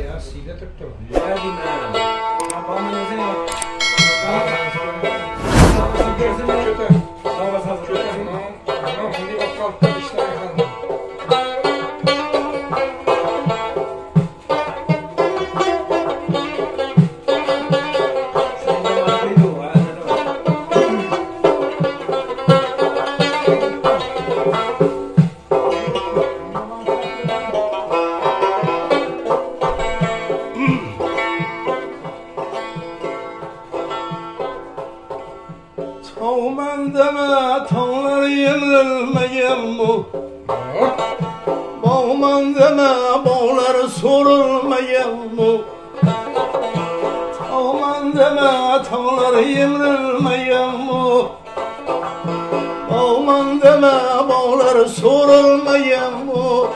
ya सीधा तक तो Tavmen deme tavlar yenilmeyen mu? Bağman deme bağlar sorulmayan mu? Tavmen deme tavlar yenilmeyen mu? Bağman deme bağlar sorulmayan mu?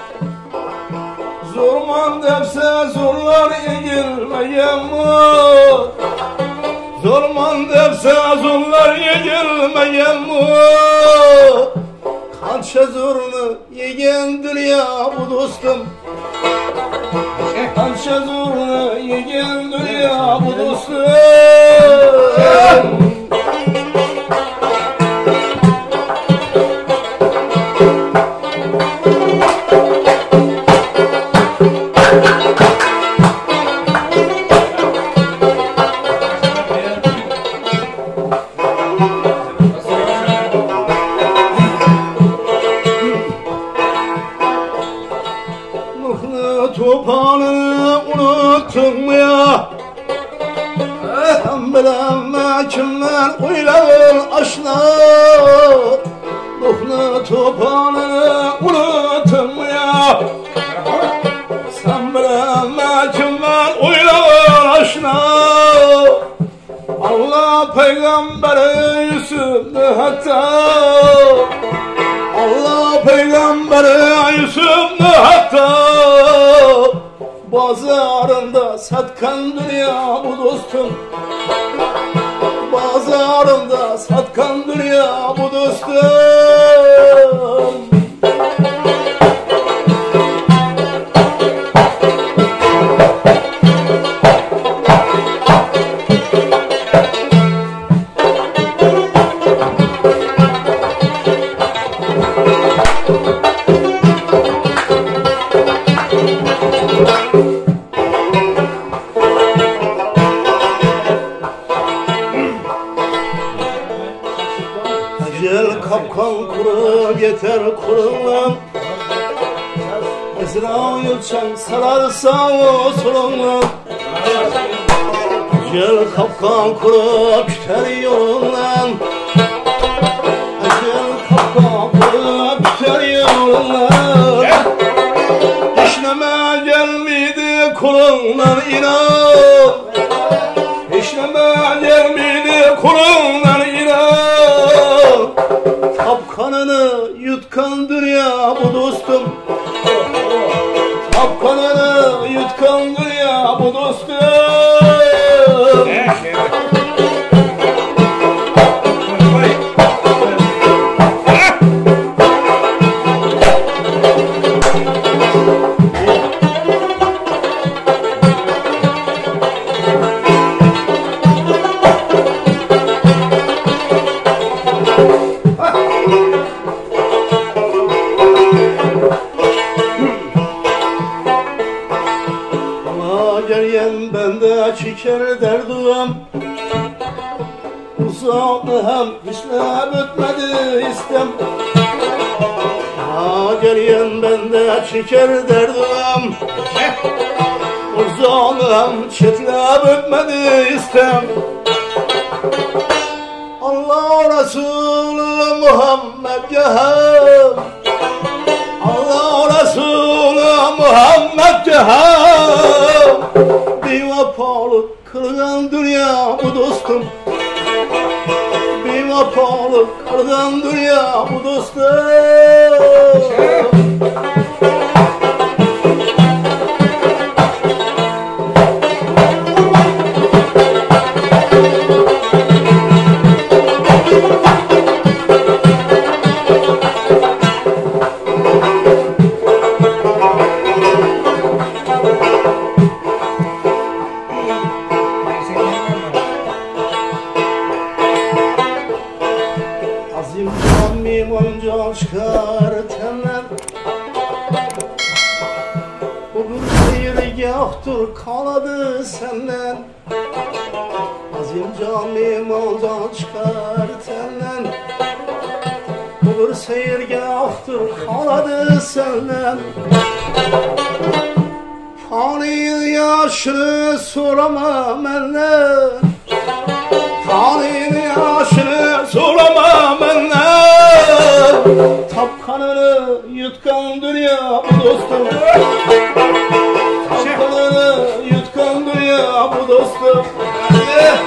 Zorman depse zorlar egilmeyen mu? Zorman depse zorlar yegilmeyen mu? Kança zorunu yegendir ya bu dostum Kança zorunu yegendir ya bu dostum kimler uylar aşna Mıhlı topanı unuttun mu ya? Sen bilemem kimler uylar aşna Allah peygamberi Yusuf'tu hatta. Allah peygamberi Yusuf'tu hatta. Bazarında satkan dünya bu dostum Bazarında satkan dünya bu dostum kapkan kurup yeter kurulan. Ezrail çan sararsa o solunlan Ecel kapkan kurup biter yolundan Ecel kapkan kurup biter yolundan çeker derdim. Uzaklı hem işlem ötmedi istem. Ama geriyen bende çeker derdim. Uzaklı hem çetlem ötmedi istem. Allah Resulü Muhammed Cehan Allah Resulü Muhammed Cehan kırgan dünya bu çıkar temem Bugün seyirgahtur kaladı senden. Azim camim oldan çıkar temem Bugün seyirgahtur kaladı senden. Faniyin yaşını sorama menden Faniyin bu dostum. Yeah.